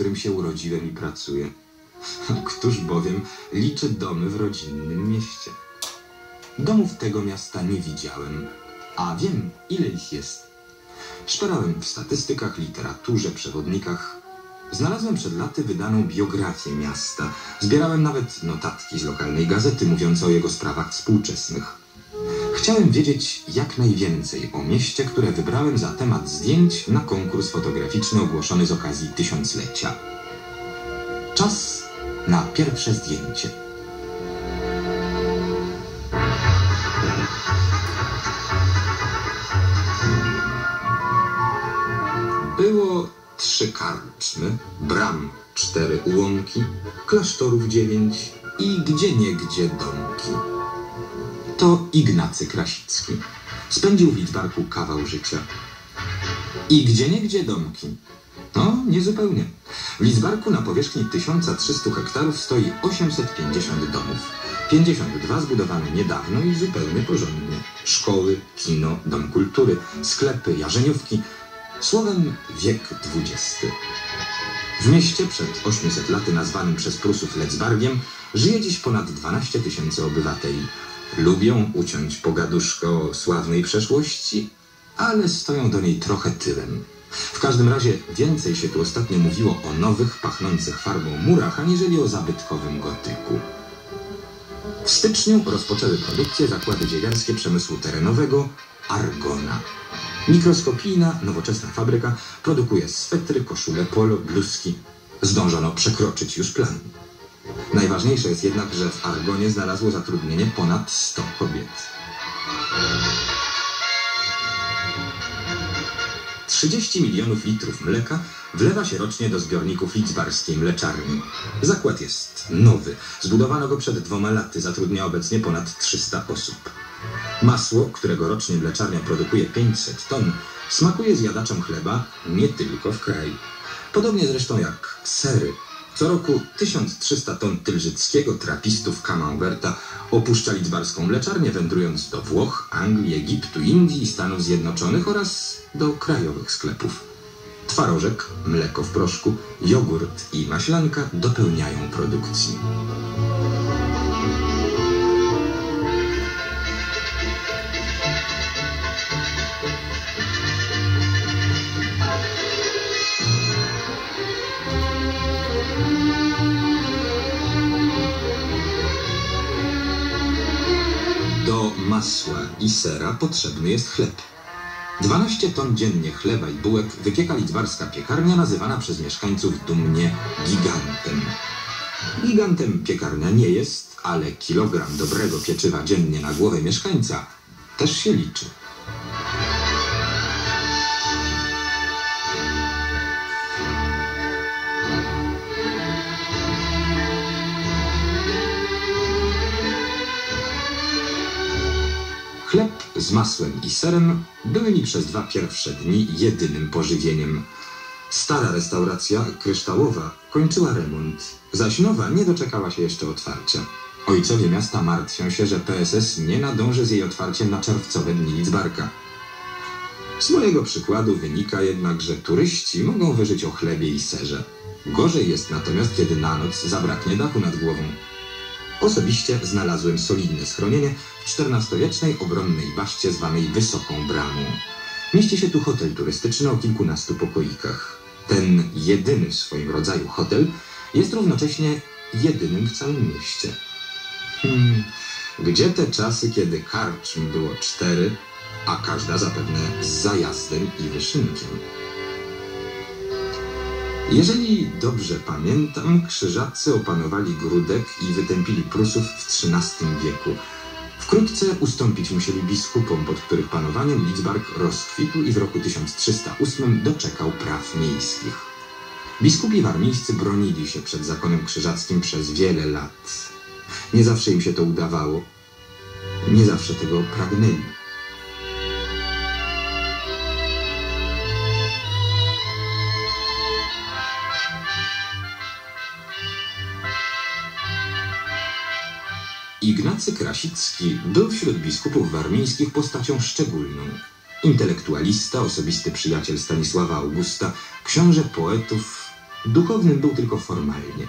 którym się urodziłem i pracuję. Któż bowiem liczy domy w rodzinnym mieście? Domów tego miasta nie widziałem, a wiem, ile ich jest. Szperałem w statystykach, literaturze, przewodnikach. Znalazłem przed laty wydaną biografię miasta. Zbierałem nawet notatki z lokalnej gazety mówiące o jego sprawach współczesnych. Chciałem wiedzieć jak najwięcej o mieście, które wybrałem za temat zdjęć na konkurs fotograficzny ogłoszony z okazji tysiąclecia. Czas na pierwsze zdjęcie. Było trzy karczmy, bram cztery ułomki, klasztorów dziewięć i gdzieniegdzie domki. To Ignacy Krasicki. Spędził w Lidzbarku kawał życia. I gdzieniegdzie domki. No, niezupełnie. W Lidzbarku na powierzchni 1300 hektarów stoi 850 domów. 52 zbudowane niedawno i zupełnie porządnie. Szkoły, kino, dom kultury, sklepy, jarzeniówki. Słowem wiek XX. W mieście przed 800 laty nazwanym przez Prusów Lecbargiem żyje dziś ponad 12 tysięcy obywateli. Lubią uciąć pogaduszkę o sławnej przeszłości, ale stoją do niej trochę tyłem. W każdym razie więcej się tu ostatnio mówiło o nowych, pachnących farbą murach, aniżeli o zabytkowym gotyku. W styczniu rozpoczęły produkcję zakłady dziewiarskie przemysłu terenowego Argona. Mikroskopijna, nowoczesna fabryka produkuje swetry, koszule, polo, bluzki. Zdążono przekroczyć już plan. Najważniejsze jest jednak, że w Argonie znalazło zatrudnienie ponad 100 kobiet. 30 milionów litrów mleka wlewa się rocznie do zbiorników lidzbarskiej mleczarni. Zakład jest nowy. Zbudowano go przed dwoma laty. Zatrudnia obecnie ponad 300 osób. Masło, którego rocznie mleczarnia produkuje 500 ton, smakuje zjadaczom chleba nie tylko w kraju. Podobnie zresztą jak sery. Co roku 1300 ton tylżyckiego trapistów Camemberta opuszcza lidzbarską mleczarnię, wędrując do Włoch, Anglii, Egiptu, Indii i Stanów Zjednoczonych oraz do krajowych sklepów. Twarożek, mleko w proszku, jogurt i maślanka dopełniają produkcji. Masła i sera potrzebny jest chleb. 12 ton dziennie chleba i bułek wypieka lidzbarska piekarnia nazywana przez mieszkańców dumnie gigantem. Gigantem piekarnia nie jest, ale kilogram dobrego pieczywa dziennie na głowę mieszkańca też się liczy. Chleb z masłem i serem były mi przez dwa pierwsze dni jedynym pożywieniem. Stara restauracja kryształowa kończyła remont, zaś nowa nie doczekała się jeszcze otwarcia. Ojcowie miasta martwią się, że PSS nie nadąży z jej otwarciem na czerwcowe dni Lidzbarka. Z mojego przykładu wynika jednak, że turyści mogą wyżyć o chlebie i serze. Gorzej jest natomiast, kiedy na noc zabraknie dachu nad głową. Osobiście znalazłem solidne schronienie w XIV-wiecznej obronnej baszcie zwanej Wysoką Bramą. Mieści się tu hotel turystyczny o kilkunastu pokoikach. Ten jedyny w swoim rodzaju hotel jest równocześnie jedynym w całym mieście. Hmm, gdzie te czasy, kiedy karczm było cztery, a każda zapewne z zajazdem i wyszynkiem? Jeżeli dobrze pamiętam, krzyżacy opanowali Grudek i wytępili Prusów w XIII wieku. Wkrótce ustąpić musieli biskupom, pod których panowaniem Lidzbark rozkwitł i w roku 1308 doczekał praw miejskich. Biskupi warmińscy bronili się przed zakonem krzyżackim przez wiele lat. Nie zawsze im się to udawało. Nie zawsze tego pragnęli. Ignacy Krasicki był wśród biskupów warmińskich postacią szczególną. Intelektualista, osobisty przyjaciel Stanisława Augusta, książę poetów duchownym był tylko formalnie.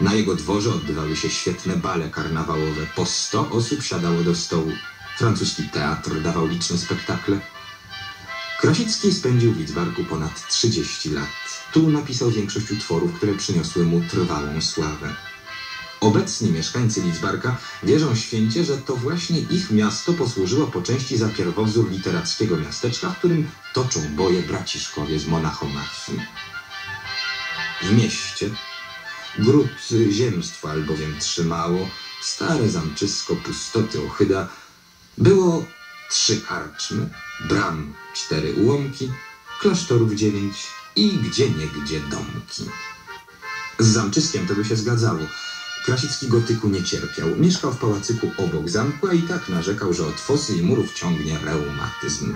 Na jego dworze odbywały się świetne bale karnawałowe. Po sto osób siadało do stołu. Francuski teatr dawał liczne spektakle. Krasicki spędził w Lidzbarku ponad 30 lat. Tu napisał większość utworów, które przyniosły mu trwałą sławę. Obecni mieszkańcy Lidzbarka wierzą święcie, że to właśnie ich miasto posłużyło po części za pierwowzór literackiego miasteczka, w którym toczą boje braciszkowie z monachomachii. W mieście gród ziemstwa albowiem trzymało, stare zamczysko pustoty ochyda, było trzy karczmy, bram cztery ułomki, klasztorów dziewięć i gdzie niegdzie domki. Z zamczyskiem to by się zgadzało. Krasicki gotyku nie cierpiał. Mieszkał w pałacyku obok zamku, a i tak narzekał, że od fosy i murów ciągnie reumatyzm.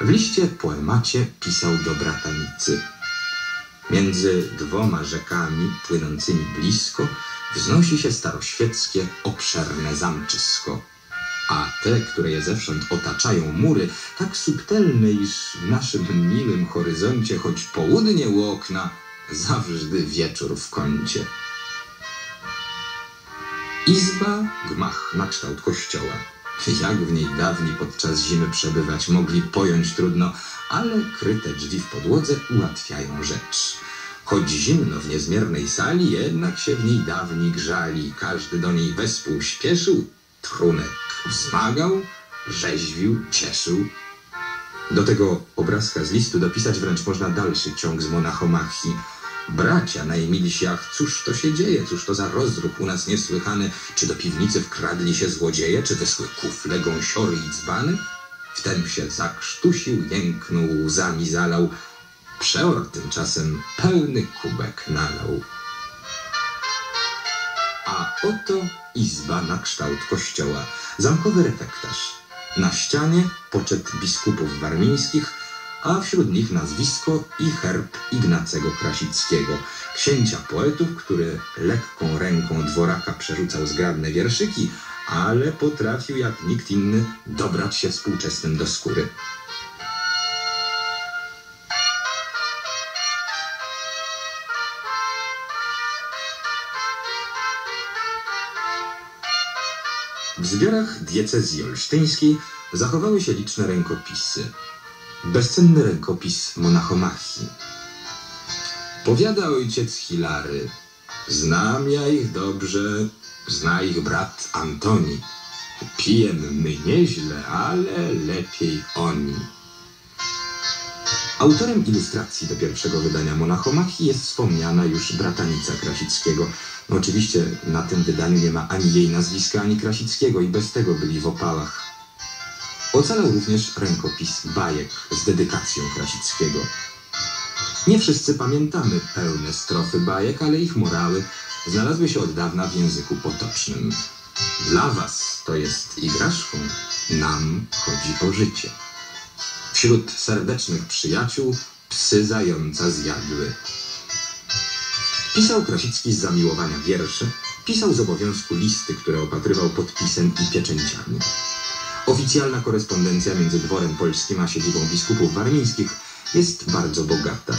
W liście poemacie pisał do bratanicy. Między dwoma rzekami płynącymi blisko wznosi się staroświeckie, obszerne zamczysko. A te, które je zewsząd otaczają mury, tak subtelne, iż w naszym miłym horyzoncie, choć południe u okna, zawsze wieczór w kącie. Izba, gmach na kształt kościoła. Jak w niej dawni podczas zimy przebywać mogli pojąć trudno, ale kryte drzwi w podłodze ułatwiają rzecz. Choć zimno w niezmiernej sali, jednak się w niej dawni grzali. Każdy do niej wespół śpieszył, trunek wzmagał, rzeźwił, cieszył. Do tego obrazka z listu dopisać wręcz można dalszy ciąg z monachomachii. Bracia najmilsi, ach, cóż to się dzieje, cóż to za rozruch u nas niesłychany, czy do piwnicy wkradli się złodzieje, czy wyschły kufle, gąsiory i dzbany? Wtem się zakrztusił, jęknął, łzami zalał, przeor tymczasem pełny kubek nalał. A oto izba na kształt kościoła, zamkowy refektarz. Na ścianie poczet biskupów warmińskich, a wśród nich nazwisko i herb Ignacego Krasickiego, księcia poetów, który lekką ręką dworaka przerzucał zgrabne wierszyki, ale potrafił jak nikt inny dobrać się współczesnym do skóry. W zbiorach diecezji olsztyńskiej zachowały się liczne rękopisy. Bezcenny rękopis monachomachii. Powiada ojciec Hilary, znam ja ich dobrze, zna ich brat Antoni. Pijem my nieźle, ale lepiej oni. Autorem ilustracji do pierwszego wydania Monachomachii jest wspomniana już bratanica Krasickiego. No oczywiście na tym wydaniu nie ma ani jej nazwiska, ani Krasickiego i bez tego byli w opałach. Ocalał również rękopis bajek z dedykacją Krasickiego. Nie wszyscy pamiętamy pełne strofy bajek, ale ich morały znalazły się od dawna w języku potocznym. Dla was to jest igraszką, nam chodzi o życie. Wśród serdecznych przyjaciół psy zająca zjadły. Pisał Krasicki z zamiłowania wiersze, pisał z obowiązku listy, które opatrywał podpisem i pieczęciami. Oficjalna korespondencja między dworem polskim a siedzibą biskupów warmińskich jest bardzo bogata.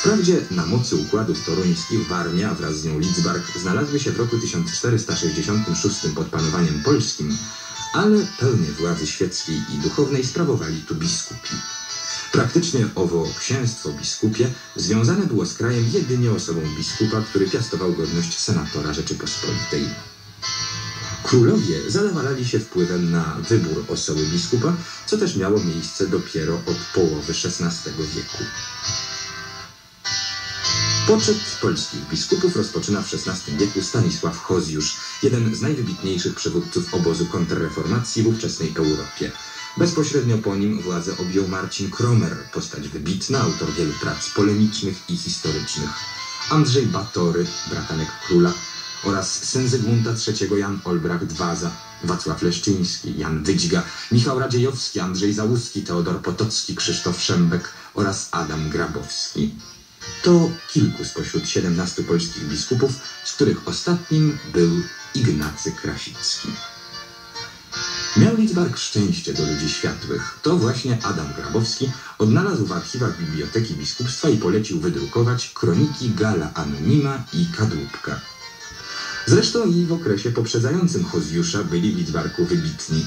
Wprawdzie na mocy układów toruńskich Warmia wraz z nią Lidzbark znalazły się w roku 1466 pod panowaniem polskim, ale pełnię władzy świeckiej i duchownej sprawowali tu biskupi. Praktycznie owo księstwo biskupie związane było z krajem jedynie osobą biskupa, który piastował godność senatora Rzeczypospolitej. Królowie zadawalali się wpływem na wybór osoby biskupa, co też miało miejsce dopiero od połowy XVI wieku. Poczet polskich biskupów rozpoczyna w XVI wieku Stanisław Hozjusz, jeden z najwybitniejszych przywódców obozu kontrreformacji w ówczesnej Europie. Bezpośrednio po nim władzę objął Marcin Kromer, postać wybitna, autor wielu prac polemicznych i historycznych. Andrzej Batory, bratanek króla, oraz syn Zygmunta III Jan Olbracht Waza, Wacław Leszczyński, Jan Wydźga, Michał Radziejowski, Andrzej Załuski, Teodor Potocki, Krzysztof Szembek oraz Adam Grabowski. To kilku spośród 17 polskich biskupów, z których ostatnim był Ignacy Krasicki. Miał Lidzbark szczęście do ludzi światłych. To właśnie Adam Grabowski odnalazł w archiwach Biblioteki Biskupstwa i polecił wydrukować kroniki Gala Anonima i Kadłubka. Zresztą i w okresie poprzedzającym Hozjusza byli w Lidzbarku wybitni.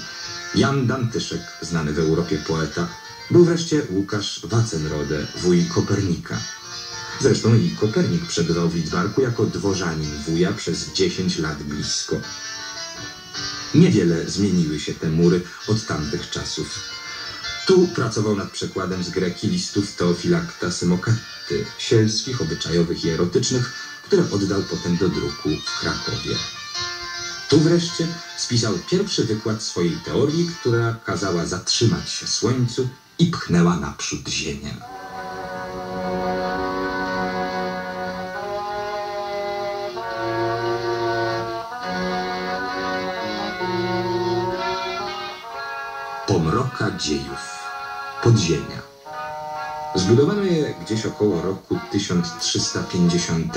Jan Dantyszek, znany w Europie poeta, był wreszcie Łukasz Wacenrode, wuj Kopernika. Zresztą i Kopernik przebywał w Lidzbarku jako dworzanin wuja przez 10 lat blisko. Niewiele zmieniły się te mury od tamtych czasów. Tu pracował nad przekładem z greki listów Teofilakta Symokatty, sielskich, obyczajowych i erotycznych, które oddał potem do druku w Krakowie. Tu wreszcie spisał pierwszy wykład swojej teorii, która kazała zatrzymać się Słońcu i pchnęła naprzód Ziemię. Pomroka dziejów. Podziemia. Zbudowano je gdzieś około roku 1350.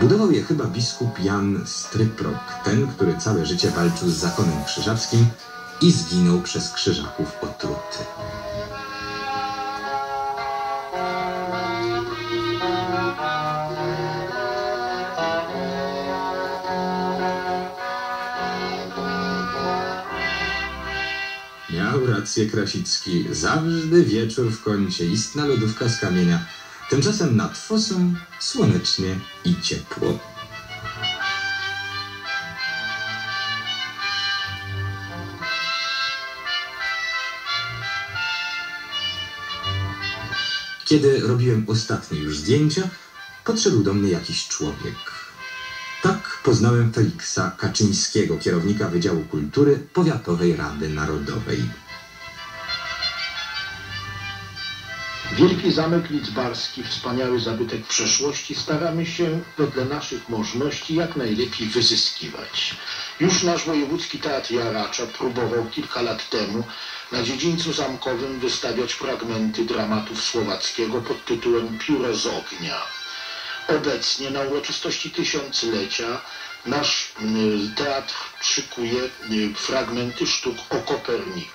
Budował je chyba biskup Jan Stryprok, ten, który całe życie walczył z zakonem krzyżackim i zginął przez krzyżaków otruty. Rację Krasicki. Zawsze wieczór w kącie, istna lodówka z kamienia. Tymczasem nad fosą słonecznie i ciepło. Kiedy robiłem ostatnie już zdjęcia, podszedł do mnie jakiś człowiek. Tak poznałem Feliksa Kaczyńskiego, kierownika Wydziału Kultury Powiatowej Rady Narodowej. Wielki Zamek Lidzbarski, wspaniały zabytek przeszłości, staramy się wedle naszych możliwości jak najlepiej wyzyskiwać. Już nasz Wojewódzki Teatr Jaracza próbował kilka lat temu na dziedzińcu zamkowym wystawiać fragmenty dramatów słowackiego pod tytułem Pióro z ognia. Obecnie na uroczystości tysiąclecia nasz y, teatr szykuje y, fragmenty sztuk o Koperniku.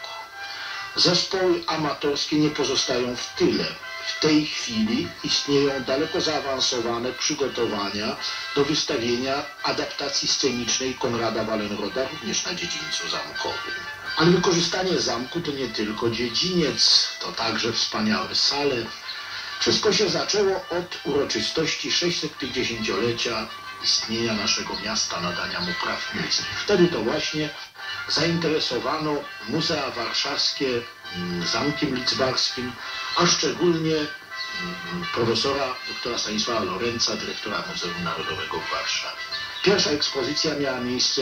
Zespoły amatorskie nie pozostają w tyle. W tej chwili istnieją daleko zaawansowane przygotowania do wystawienia adaptacji scenicznej Konrada Wallenroda również na dziedzińcu zamkowym. Ale wykorzystanie zamku to nie tylko dziedziniec, to także wspaniałe sale. Wszystko się zaczęło od uroczystości 650-lecia istnienia naszego miasta, nadania mu praw miejskich. Wtedy to właśnie zainteresowano Muzea Warszawskie mm, Zamkiem Lidzbarskim, a szczególnie mm, profesora doktora Stanisława Lorenca, dyrektora Muzeum Narodowego w Warszawie. Pierwsza ekspozycja miała miejsce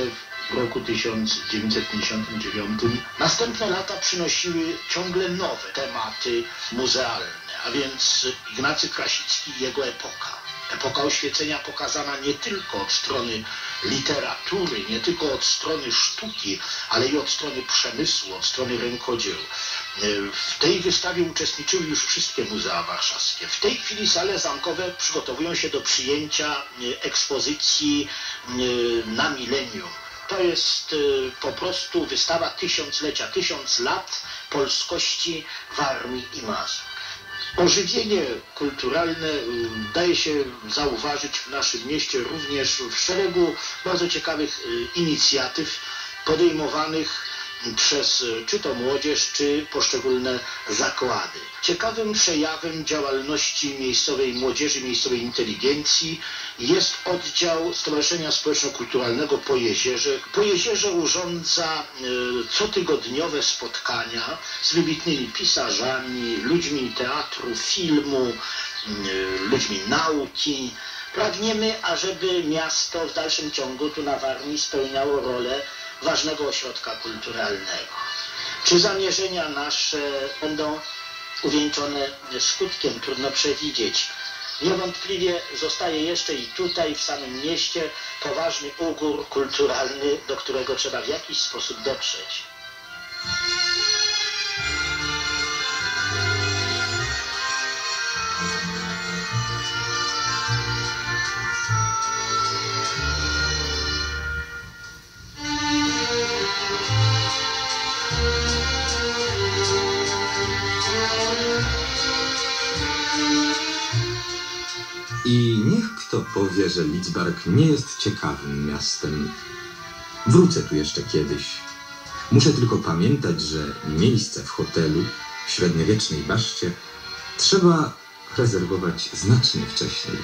w roku 1959. Następne lata przynosiły ciągle nowe tematy muzealne, a więc Ignacy Krasicki i jego epoka. Epoka oświecenia pokazana nie tylko od strony literatury, nie tylko od strony sztuki, ale i od strony przemysłu, od strony rękodzieł. W tej wystawie uczestniczyły już wszystkie muzea warszawskie. W tej chwili sale zamkowe przygotowują się do przyjęcia e, ekspozycji e, na milenium. To jest e, po prostu wystawa tysiąclecia, tysiąc lat polskości Warmii i Mazur. Ożywienie kulturalne daje się zauważyć w naszym mieście również w szeregu bardzo ciekawych y, inicjatyw podejmowanych przez czy to młodzież, czy poszczególne zakłady. Ciekawym przejawem działalności miejscowej młodzieży, miejscowej inteligencji jest oddział Stowarzyszenia Społeczno-Kulturalnego po Jezierze. Po Jezierze urządza y, cotygodniowe spotkania z wybitnymi pisarzami, ludźmi teatru, filmu, y, ludźmi nauki. Pragniemy, ażeby miasto w dalszym ciągu tu na Warmii spełniało rolę ważnego ośrodka kulturalnego. Czy zamierzenia nasze będą uwieńczone skutkiem, trudno przewidzieć. Niewątpliwie zostaje jeszcze i tutaj, w samym mieście, poważny ugór kulturalny, do którego trzeba w jakiś sposób dotrzeć. Kto powie, że Lidzbark nie jest ciekawym miastem. Wrócę tu jeszcze kiedyś. Muszę tylko pamiętać, że miejsce w hotelu w średniowiecznej baszcie trzeba rezerwować znacznie wcześniej.